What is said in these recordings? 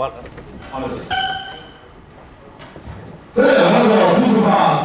好了，这两个手支持法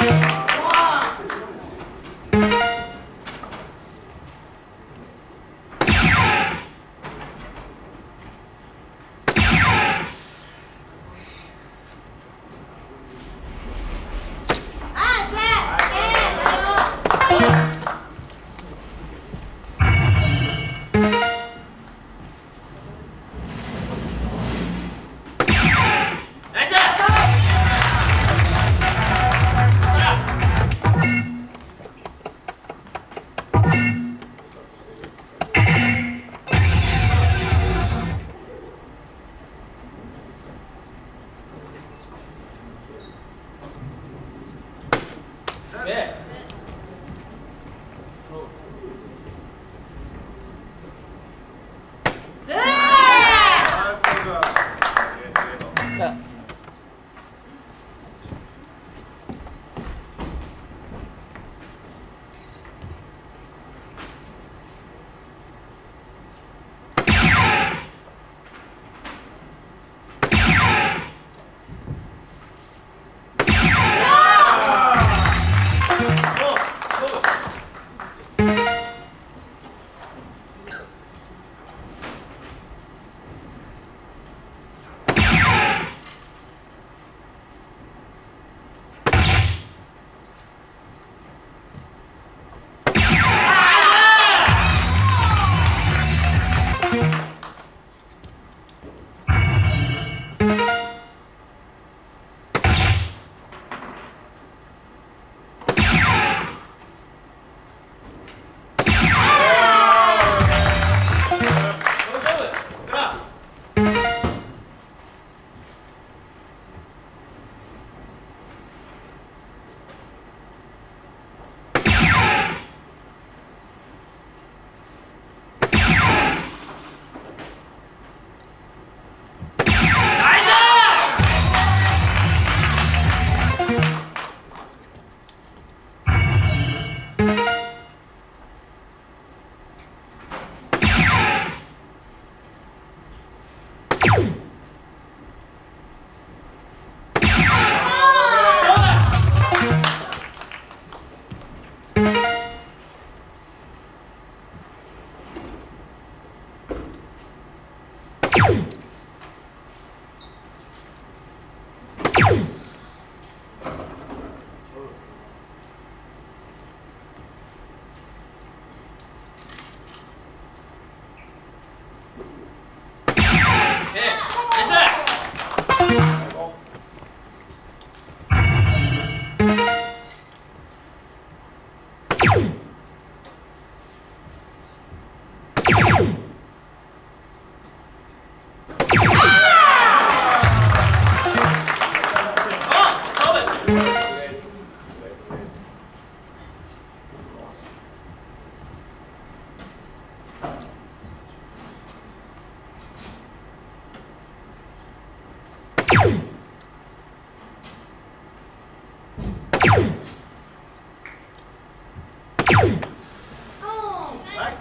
Thank you.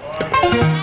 Bye.